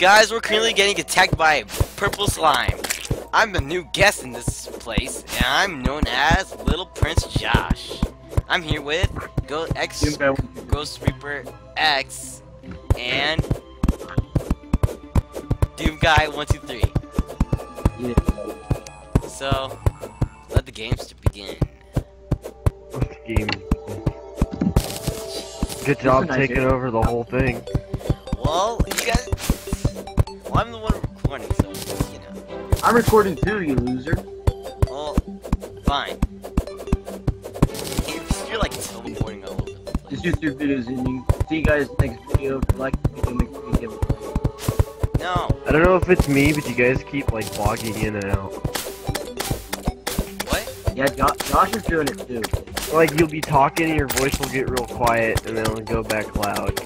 Guys, we're currently getting attacked by purple slime. I'm the new guest in this place, and I'm known as Little Prince Josh. I'm here with Go X Ghost Reaper X and Doom Guy one two three. Yeah. So let the games to begin. game. Good job taking over the whole thing. Well. Well, I'm the one recording, so you know. I'm recording too, you loser. Well, fine. You're like teleporting all over the place. Just YouTube videos and you see you guys next video. Like the video, make sure you give it. No. I don't know if it's me, but you guys keep like bogging in and out. What? Yeah, Jo- Josh is doing it too. Like you'll be talking and your voice will get real quiet and then it'll go back loud.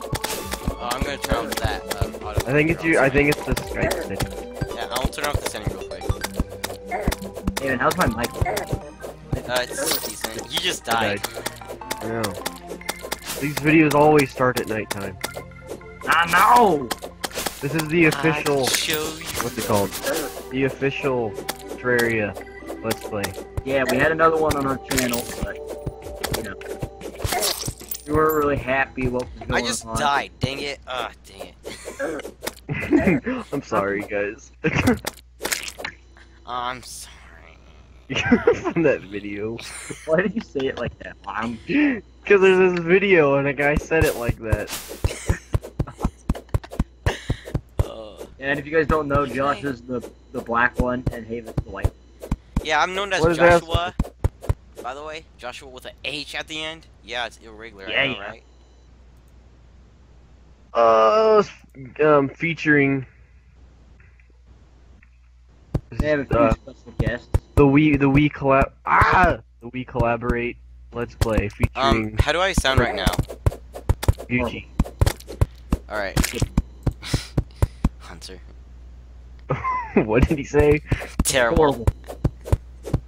Oh, I'm gonna turn off that. Uh, I think it's you. I think it's the Skype thing. Yeah, I'll turn off the setting real quick. Hey how's my mic? Uh, it's decent. You just died. I know. These videos always start at nighttime. I know. This is the official. Show you. What's it called? The official Terraria Let's Play. Yeah, we had another one on our channel, but you know, we weren't really happy what was going I just on. died. Dang it. Ah, dang it. I'm sorry, guys. I'm sorry. From that video. Why did you say it like that? I'm Because there's this video and a guy said it like that. Uh, And if you guys don't know, Josh is the the black one and Haven's the white. yeah, I'm known as What is that? Joshua. By the way, Joshua with an H at the end. Yeah, it's irregular. Yeah, I know, yeah. right? Uh, um, featuring They have a few uh, special guests. the we the we collab ah the we collaborate Let's Play featuring. Um, how do I sound right now? Gucci. Alright. Hunter. what did he say? Terrible. Horrible.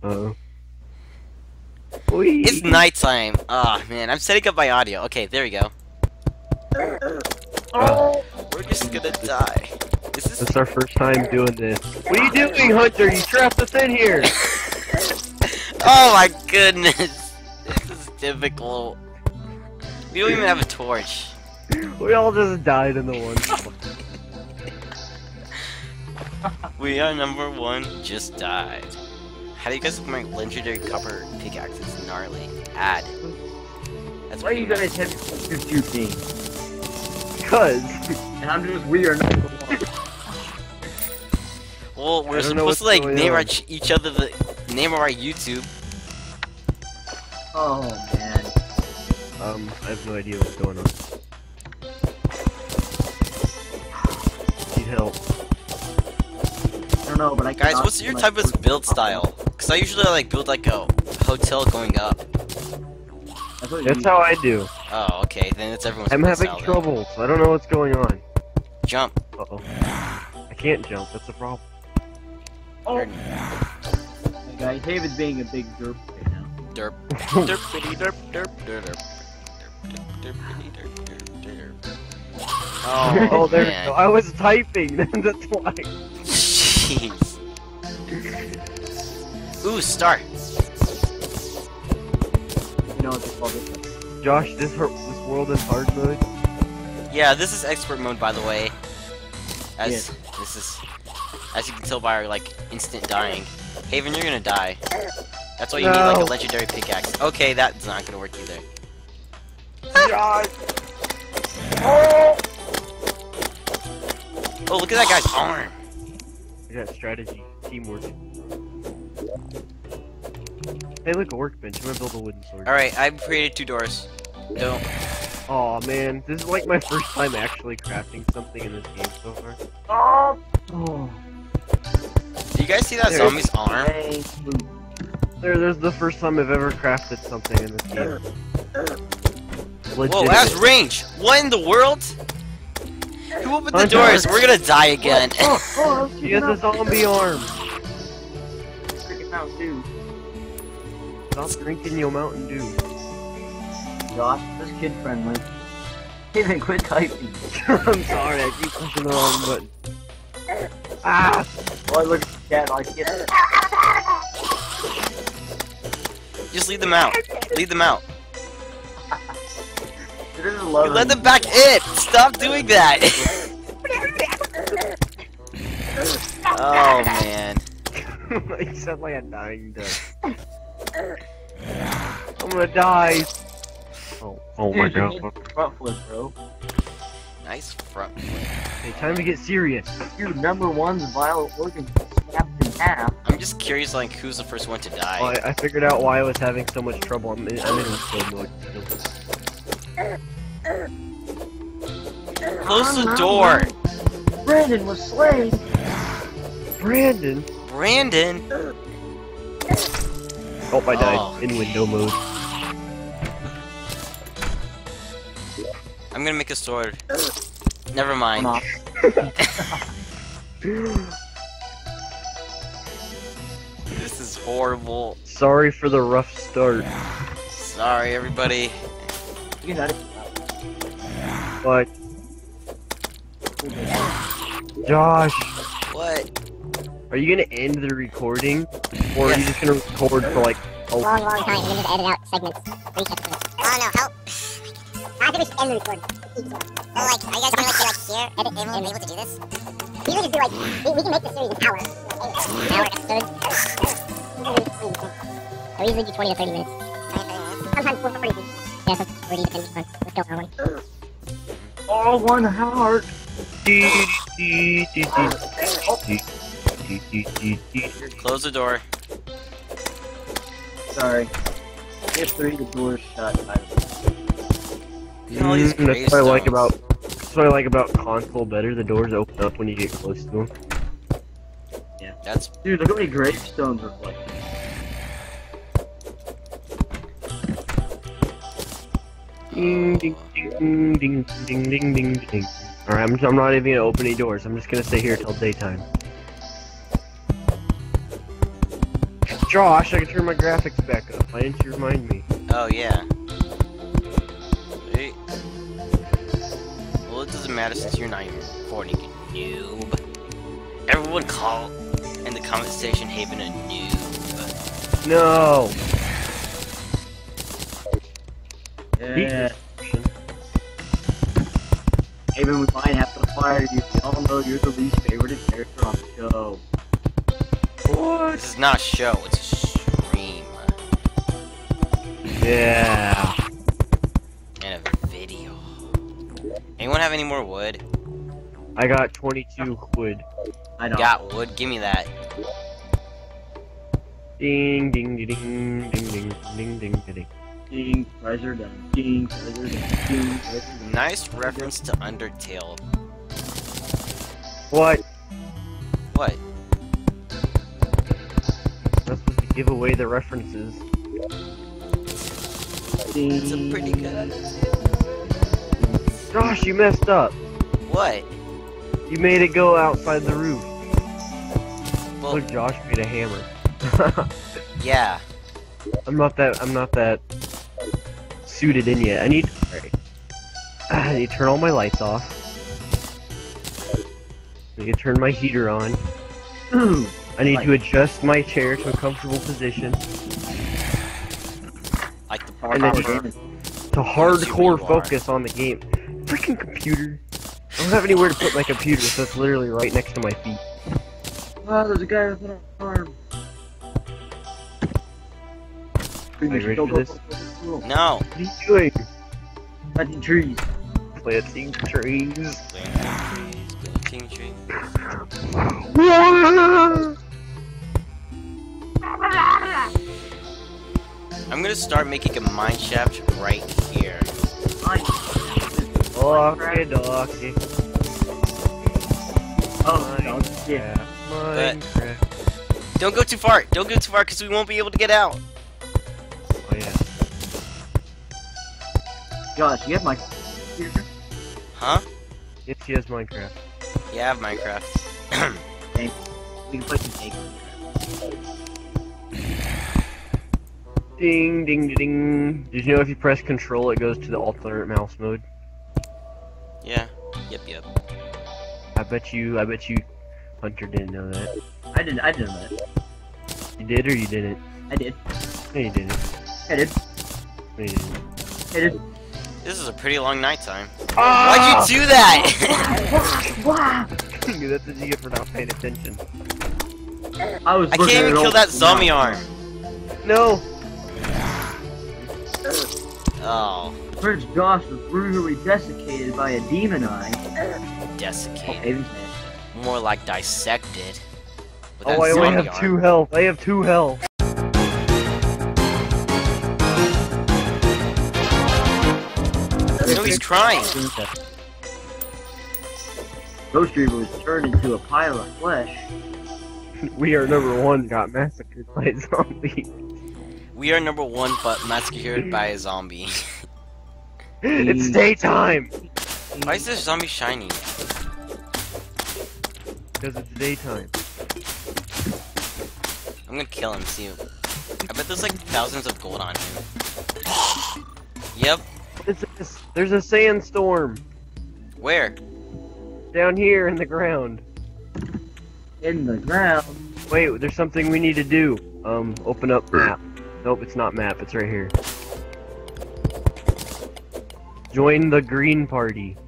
Uh. Wee. It's nighttime. Ah, man, I'm setting up my audio. Okay, there we go. Uh, We're just gonna die. Is this is our first time doing this. What are you doing, Hunter? You trapped us in here. Oh my goodness! This is difficult. We don't even have a torch. We all just died in the one. We are number one, just died. How do you guys my legendary copper pickaxe is gnarly? Add. That's Why are you guys have such a things? Cause And I'm just we are number one. Well, we're I don't know supposed to like what's going name our on. ch- each other the name of our YouTube. Oh man. um, I have no idea what's going on. Need help. I don't know, but I Guys, what's your my type of build style? Cause I usually like build like a hotel going up. That's, That's how I do. Oh, okay, then it's everyone's I'm having style trouble. I don't know what's going on. Jump. Uh oh. I can't jump. That's the problem. Oh. Hey, guys, Haven's being a big derp right now. Derp. Derpity derp derp derp derp. Derpity derp derp derp. Oh, oh, there we go. I was typing. That's why. Jeez. Ooh, start. You know what they call this? Josh, this her- this world is hard mode. Yeah, this is expert mode, by the way. As Yes. this is, as you can tell by our like instant dying. Haven, you're gonna die. That's why you need like a legendary pickaxe. Okay, that's not gonna work either. Josh. Oh, look at that guy's arm. I got strategy, teamwork. Hey, look, a workbench. I'm gonna build a wooden sword. All right, I've created two doors. Don't. Oh man, this is like my first time actually crafting something in this game so far. Oh. Oh. Do you guys see that There. zombie's arm? There, there's the first time I've ever crafted something in this game. Whoa, that's range. What in the world? Who opened the Hunter. doors? We're gonna die again. Oh, oh, He has a zombie arm. freaking Mountain Dew. Stop drinking your Mountain Dew. Josh, this kid friendly. Haven, quit typing. I'm sorry, I keep pushing the wrong button. Ah! Oh, I look at the cat like it. Just leave them out. Leave them out. This is love. Let them back in. Stop doing that. oh man. you sound like a dying duck. I'm gonna die. Oh, oh my god. Front flip, bro. Nice front. Hey, time to get serious. Dude, number one's violent organ snapped in half. I'm just curious, like, who's the first one to die? Well, I, I figured out why I was having so much trouble. I'm in, I'm in slow mode. Close the door. Brandon was slain. Brandon! Brandon. Oh, I died Oh. in window mode. I'm gonna make a sword. Never mind. Come on. This is horrible. Sorry for the rough start, Sorry, everybody. You got it. but Josh, What? are you gonna end the recording, or are you just gonna record for like a long, long time, and then just edit out segments. Oh no, how? I think we should end the recording. Well, like, are you guys gonna like, say, like here? Edit, and we'll be able to do this? We can just do like, we, we can make the series an hour. An hour episode. I usually do 20 to 30 minutes. Sometimes 40 minutes. Yeah, so 40 depends on what's going on. All one heart. Close the door. Sorry. If three, the door's shut. I Look all these Mm, that's what I like about that's what I like about console better. The doors open up when you get close to them. Yeah, That's Dude, look how many gravestones are like. Ding ding ding ding ding ding ding ding. Alright, I'm, I'm not even gonna open any doors. I'm just gonna stay here till daytime. Josh, I can turn my graphics back up. Why didn't you remind me? oh yeah. It doesn't matter since you're not even recording, you noob. Everyone call in the comment section Haven a noob. No. Yeah. Even we might have to fire you. We all know you're the least favorite character on the show. What? This is not a show, it's a stream. Yeah. any more wood? I got 22 wood. I don't. Got wood? Give me that. Ding, ding, ding, ding, ding, ding, ding, ding. Ding, treasure done. Ding, treasure done. Ding, treasure done. Nice reference to Undertale. What? What? Not supposed to give away the references. Ding. It's a pretty good Josh, you messed up. What? You made it go outside the roof. Well, Look, Josh made a hammer. yeah. I'm not that. I'm not that suited in yet. I need. Alright. I need to turn all my lights off. I need to turn my heater on. I need to adjust my chair to a comfortable position. Like the And then power just- gaming. To hardcore focus on the game. Freaking computer. I don't have anywhere to put my computer, so it's literally right next to my feet. Oh, there's a guy with an arm. you ready Go, for this? No. What are you doing? Planting trees. Planting trees. King tree. I'm gonna start making a mine shaft right here. Nice. Docky docky. Oh, no, yeah. Minecraft. Don't go too far. Don't go too far because we won't be able to get out. Oh yeah. Josh, you have my? Huh? Yes, he has Minecraft. Yeah, I have Minecraft. We can play some Snake. Ding ding ding. Did you know if you press control it goes to the alternate mouse mode? Yeah. Yep, yep. I bet you I bet you Hunter didn't know that. I didn't. I didn't know that. You did or you didn't? I did. No, you didn't. I did. No, you didn't. I did. This is a pretty long nighttime. Ah! Why'd you do that? That's what you get for not paying attention. I was. I can't even kill that zombie arm. No! Oh, Prince Josh was brutally desiccated by a demon eye. Oh, desiccated. Aiden. More like dissected. Oh, I only have arm. two health. I have two health. No, he's crying. Ghost Reaper was turned into a pile of flesh. We are number one got massacred by a zombie. We are number one, but massacred by a zombie. it's daytime! Why is this zombie shiny? Because it's daytime. I'm gonna kill him, see. I bet there's like thousands of gold on him. Yep. What is this? There's a sandstorm Where? down here in the ground. In the ground. Wait, there's something we need to do. Um, open up map. Nope, it's not map, it's right here. Join the green party.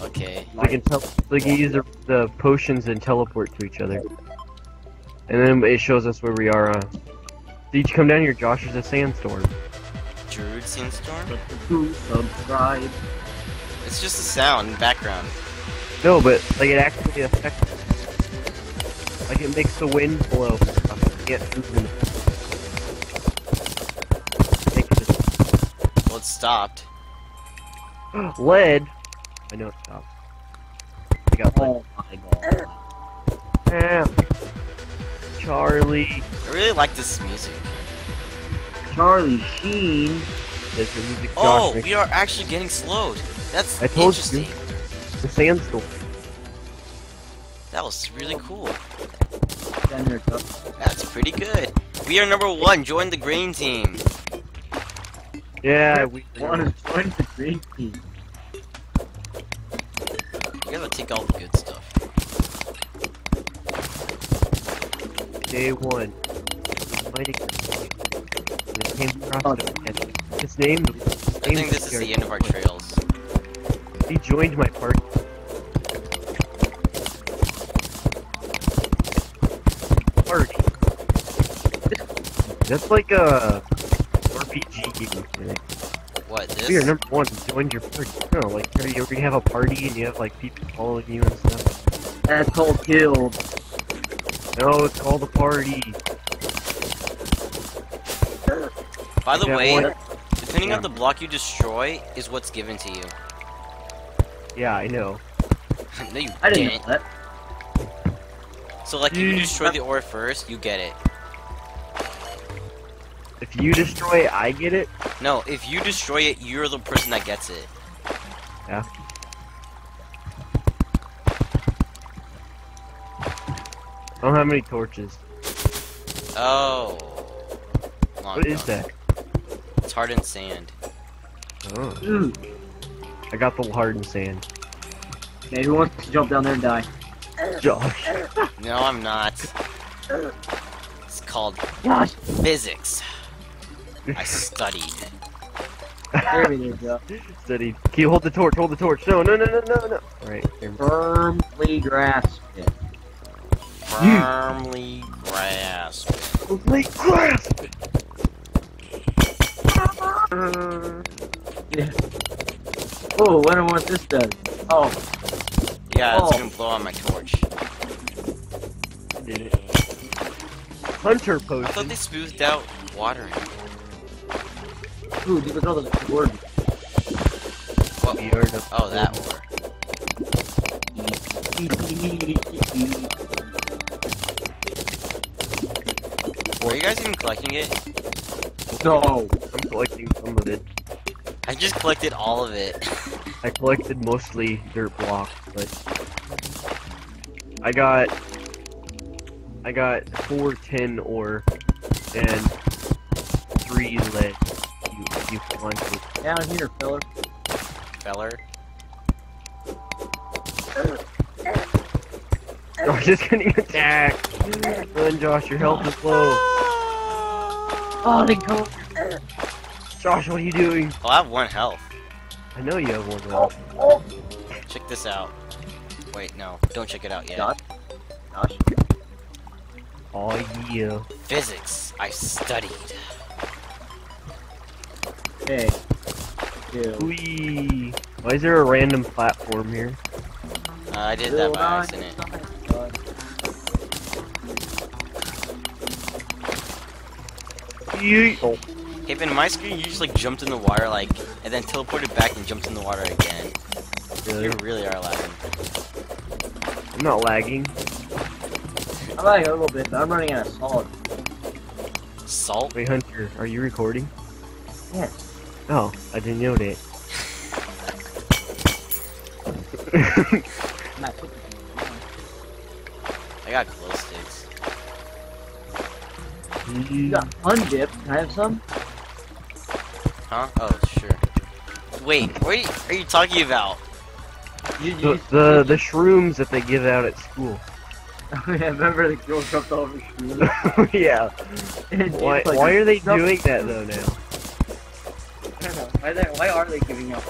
Okay. We can tell can use the, the potions and teleport to each other. And then it shows us where we are. Uh, did you come down here, Josh? There's a sandstorm. Darude Sandstorm? To subscribe. It's just a sound in the background. No, but like it actually affects. Like it makes the wind blow. and stuff. You can't move in the- Make it Well, it stopped. Lead. I know it stopped. I got lead. Oh my god. Ah. Charlie. I really like this music. Charlie Sheen. Music Oh, we are actually getting slowed. That's I told you. interesting. the sandstorm. That was really cool. There, Chuck. That's pretty good. We are number one. Join the green team. Yeah, we Want to join the green team? You gotta take all the good stuff. Day one. Mighty This came across the man. His name. I think this is the end of our trails. He joined my party. Party. That's like a RPG game. What, this? We are number one. Join your party. No, like you already have a party and you have like people following you and stuff. That's called killed. No, it's called a party. By the Yeah, way, what- depending Yeah. on the block you destroy is what's given to you. Yeah, I know. no, you I didn't didn't. know that. So, like, if you Mm. destroy the ore first, you get it. If you destroy it, I get it. No, if you destroy it, you're the person that gets it. Yeah. I don't have many torches. Oh. Long What is gone. that? It's hardened sand. Oh, Ooh. I got the hardened sand. Okay, who wants to jump down there and die? Josh. No, I'm not. It's called Gosh. physics. I studied. There we go. Steady. Can you hold the torch? Hold the torch. No, no, no, no, no, no. Alright. Firmly grasp it. Firmly grasp. It. Firmly grasp it. Yeah. Oh, I wonder what this does. Oh, Yeah, it's Oh. gonna blow on my torch. Did it. Hunter potion. I thought they smoothed out water. In it. ooh, look at all those words. What? We are Oh, that ore. Are you guys even collecting it? no. I'm collecting some of it. I just collected all of it. I collected mostly dirt blocks, but I got I got four tin ore and three lead. You, you want to Down here, feller. Feller. Josh is getting attacked. Run, Josh, your health is low. Oh, they go. Josh, what are you doing? Well, I have one health. I know you have one health. Check this out. Wait, no, don't check it out yet. Josh? Josh? Oh yeah. Physics. I studied. Hey. Two. Whee! Why is there a random platform here? Uh, I did that by accident. Yeet. Oh, Hey, but in my screen, you just like jumped in the water, like, and then teleported back and jumped in the water again. really? You really are lagging. I'm not lagging. I'm like a little bit, but I'm running out of salt. Salt? Wait, Hunter, are you recording? Yes. Oh, I didn't know that. I'm not cooking. I got glow sticks. Hmm. You got undip. Can I have some? Huh? Oh, sure. Wait, what are you, are you talking about? You, the, the the shrooms that they give out at school. yeah, remember the girl jumped over shoes? yeah. Why like- why are they doing that though now? I don't. Why, they, why are they giving up?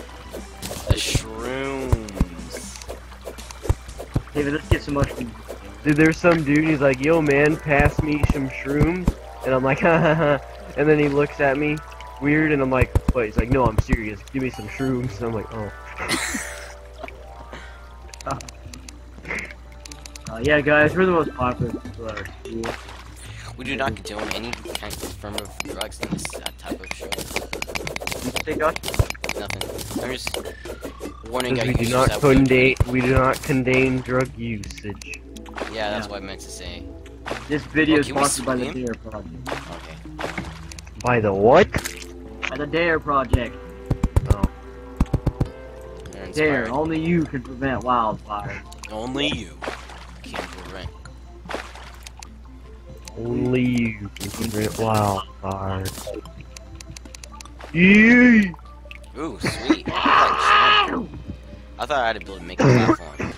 The shrooms. David, let's get some mushrooms. Dude, there's some dude. He's like, "Yo, man, pass me some shrooms," and I'm like, "Ha ha ha," and then he looks at me weird, and I'm like, "What?" He's like, "No, I'm serious. Give me some shrooms." And I'm like, "Oh." Uh, yeah, guys, we're the most popular people at our school. We do not condone any kind of form of drugs in this uh, type of show. You say, Josh? Nothing. I'm just warning Because our we do not that we- condone we do not condone drug usage. Yeah, that's Yeah. what I meant to say. This video Oh, is sponsored by the? Dare Project. Okay. By the what? By the Dare Project. Oh, Dare, only you can prevent wildfire. Only you can prevent. only you can prevent wildfires. Yee! Ooh, sweet. I. I thought I had to build make a platform.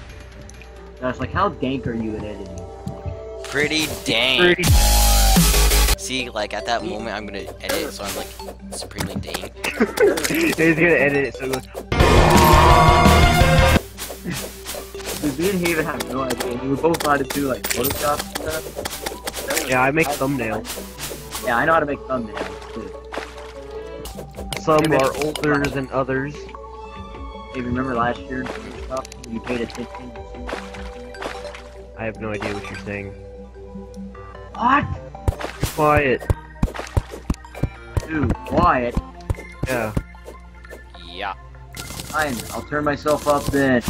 Josh, like, how dank are you at editing? Pretty dank. Pretty See, like at that moment, I'm gonna edit, so I'm like supremely dang. He's gonna edit it so it goes. Dude, me and Haven have no idea. We both know how to do, like, Photoshop and stuff. Yeah, I make thumbnails. Yeah, I know how to make thumbnails, too. Some are older than others. Hey, remember last year in Photoshop you paid attention? I have no idea what you're saying. What? Quiet. Dude, quiet. Yeah. Yeah. Fine, I'll turn myself up then.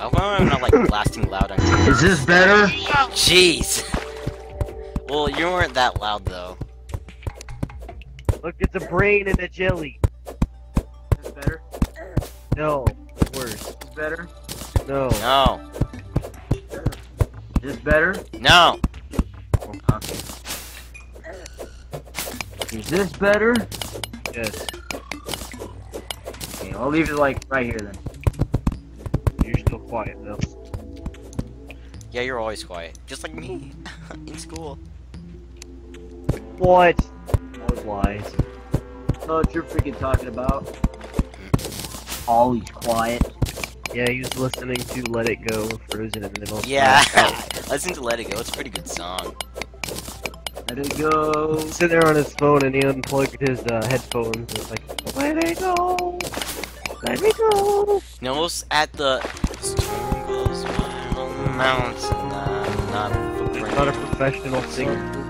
I'm not like blasting loud on? Is this better? Jeez. Well, you weren't that loud though. Look, it's a brain and a jelly. Is this better? No, it's worse. Is this better? No. No. Is this better? No. Okay. Is this better? Yes. Okay, I'll leave it like right here then. You're still quiet though. Yeah, you're always quiet, just like me in school. What? What lies? So what you're freaking talking about? Always quiet. Yeah, he was listening to Let It Go, Frozen in the middle. Yeah. Smash Listen to Let It Go. It's a pretty good song. Let it go. Sitting there on his phone and he unplugged his uh, headphones. And it's like, Let it go. Let me go. Knows at the storm goes by on the mountain. I'm not a not a professional singer.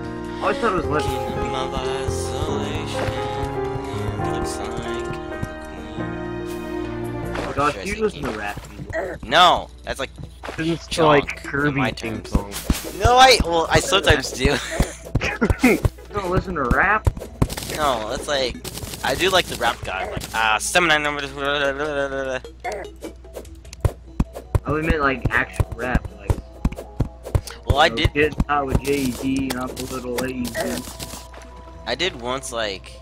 I always thought it was Let Kingdom of isolation. It looks like. Or Josh, should I do you say listen to rap music? No, that's like Listens to Junk, like Kirby my theme song. no. I well, I sometimes do. You don't listen to rap? no, that's like I do like the rap guy, like ah, seminar number. I only meant like actual rap, like. Well, I you know, did, Getting out with Jay Z and I'm a little lazy. I did once like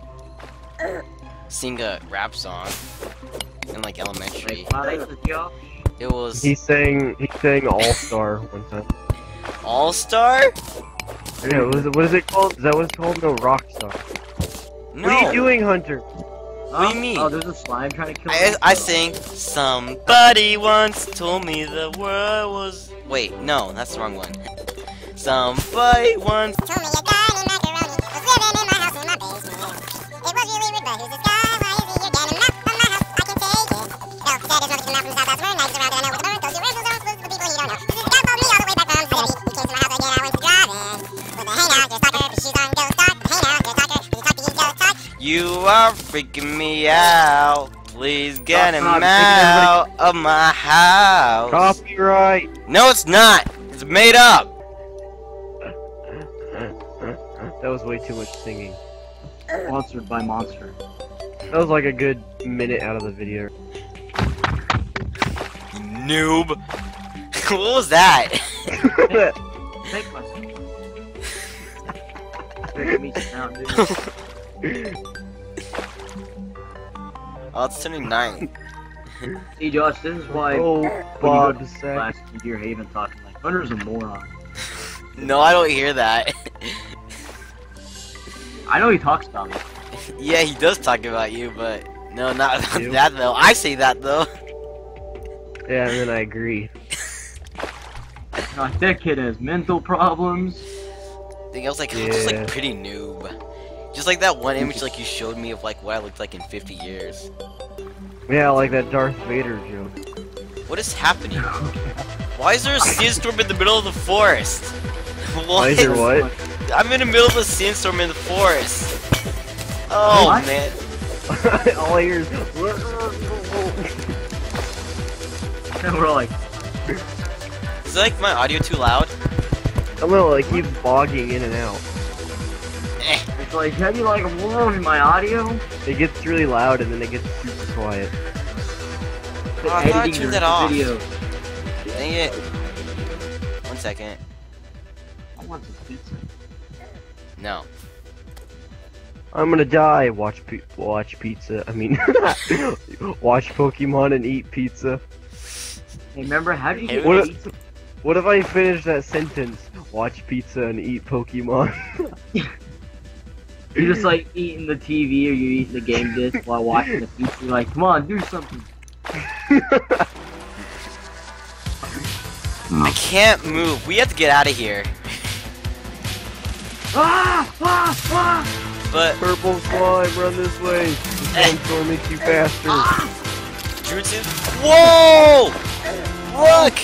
sing a rap song in like elementary. Like, life is Josh. It was He sang he sang All Star one time. All Star. Yeah, what is, it, what is it called? Is that what it's called? No, Rockstar. No. What are you doing, Hunter? What do you mean? Oh, there's a slime trying to kill I, me. I sing Somebody once told me the world was Wait, no, that's the wrong one. Somebody once Told me a guy named Macaroni was living in my house in my basement. It was really weird, but who's this guy? Why is he here getting out of my house? I can take it. No, said his mother came from the south, that's where nice around, and I know with the bird. Those are originals don't lose people you don't know. This guy followed me all the way back from City. He came to my house again, I went to driving. With a hey now, just talker, put shoes on, go start. Hey now, just talker, did you talk to you, go talk? You are freaking me out. Please get Stop, him stop, taking everybody- out of my house. Copyright. No, it's not. It's made up. That was way too much singing. Sponsored by Monster. That was like a good minute out of the video. Noob. what was that? Take my Making me sound, dude. oh, it's turning nine. See, Josh, this is why oh, when you go Bob to said. class, you Haven talking like Hunter's a moron. No, I don't hear that. I know he talks about me. yeah, he does talk about you, but no, not that though. I say that though. Yeah, and then I agree. That kid has mental problems. I think I was like, I'm just like pretty noob. Just like that one image like you showed me of like what I looked like in 50 years. Yeah, like that Darth Vader joke. What is happening? Why is there a sandstorm in the middle of the forest? Why is there what? I'm in the middle of a sandstorm in the forest. Oh What? man. All I hear is. And we're like, Is like my audio too loud? A little. gonna like keep bogging in and out. Eh. it's like, have you like a in my audio? It gets really loud and then it gets super quiet. Oh, I thought I turned that off. Video. Dang it. One second. I want some pizza. No. I'm gonna die. Watch pe- watch pizza. I mean, watch Pokemon and eat pizza. Hey, remember, how did you Hey, What if, what if I finish that sentence? Watch pizza and eat Pokemon. You're just like eating the TV or you're eating the game disc while watching the pizza. You're like, come on, do something. I can't move. We have to get out of here. Ah! Ah! Ah! But Purple slime, run this way. The sandstorm makes you faster. Jutsu. Whoa! Look!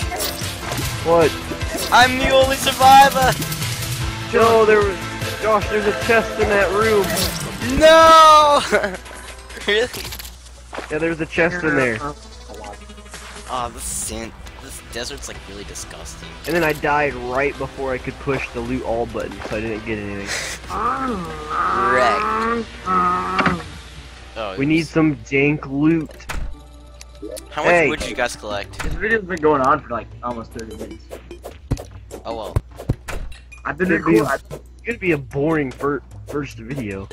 What? I'm the only survivor. Joe, there was. Josh, there's a chest in that room. No! really? Yeah, there's a chest in there. Oh, this sand, this desert's like really disgusting. And then I died right before I could push the loot all button, so I didn't get anything. Wrecked. Oh, We need some dank loot. How much Hey. wood did you guys collect? This video's been going on for like almost 30 minutes. Oh well. I've been Could be, recording. it's gonna be a boring fir first video.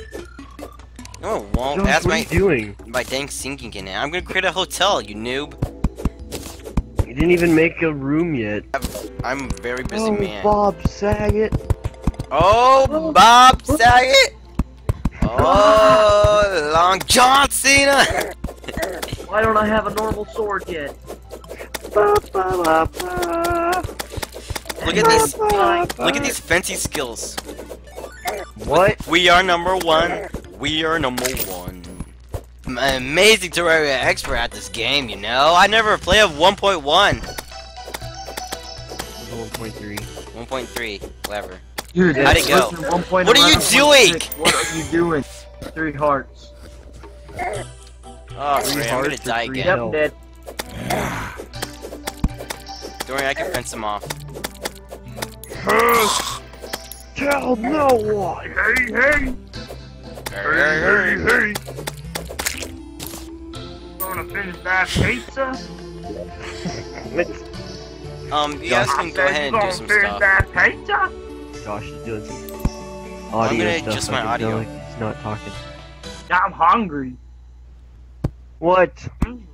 No, it won't. Josh, That's what my are you doing? my dang sinking in it. I'm gonna create a hotel, you noob. You didn't even make a room yet. I'm a very busy oh, man. Bob Saget. Oh, oh. Bob Saget. Oh, Long John Cena. Why don't I have a normal sword yet? Ba, ba, ba, ba. Look at these. Look at these fancy skills. What? We are number one. We are number one. I'm an amazing Terraria expert at this game, you know? I never play of 1.1. 1.3. 1.3, whatever. Dude, How'd it go? What What are you doing? What are you doing? Three hearts. Oh, Three great, I'm gonna hearts or die three again. Yep, Hell. dead. Don't worry, I can fence him off. Tell no one. Hey, hey! Hey, hey, hey gonna finish that pizza? um, you guys can go ahead and do some stuff. That pizza? Josh is doing some audio I'm gonna stuff. Just my audio. Like he's not talking. I'm hungry. What? Mm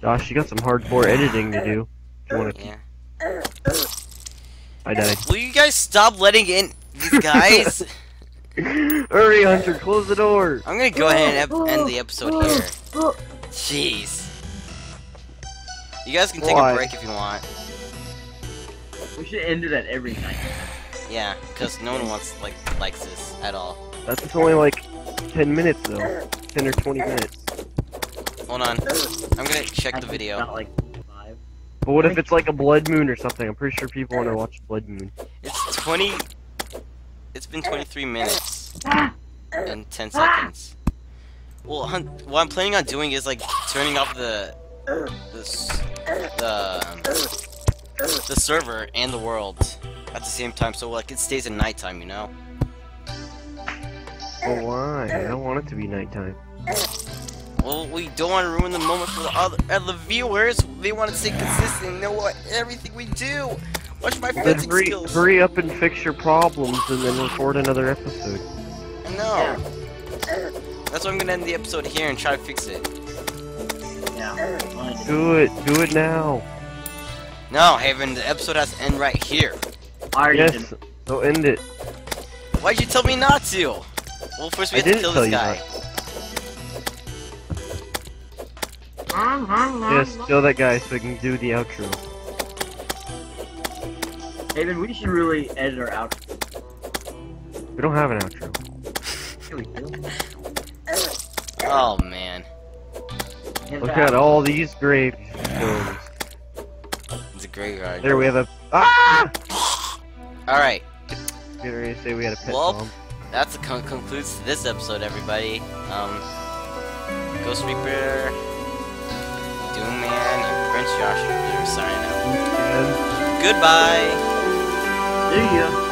Gosh, you got some hardcore editing to do. Yeah. I died. Will you guys stop letting in these guys? Hurry, Hunter, close the door. I'm gonna go ahead and ep- end the episode here. Jeez. You guys can take Why? a break if you want. We should end it at every night. Yeah, because no one wants like likes this at all. That's only like 10 minutes though. 10 or 20 minutes. Hold on. I'm gonna check the video. Not like five. But what if it's like a blood moon or something? I'm pretty sure people want to watch blood moon. It's 20. It's been 23 minutes and 10 seconds. Well, hun- what I'm planning on doing is like turning off the the the um, the server and the world at the same time, so like it stays in nighttime, you know. Why? I don't want it to be nighttime. Well, we don't want to ruin the moment for the other other viewers. They want to stay consistent, and know what everything we do. Watch my Then fencing hurry, skills. hurry up and fix your problems and then record another episode. No. That's why I'm gonna end the episode here and try to fix it. Yeah. Do it. Do it now. No, Haven, the episode has to end right here. I already Yes. did. So end it. Why'd you tell me not to? Well, first we I have to kill this guy. Yes, kill that guy so we can do the outro. Haven, we should really edit our outro. We don't have an outro. Here we go. Oh man, Hit Look at all these gravestones. it's a graveyard. There we have a. Ah! All right, Get ready to say we had a pet Well, bomb. that's the con- concludes this episode, everybody. Um, Ghost Reaper, Doom Man, and Prince Josh are signing out. And Goodbye. See ya.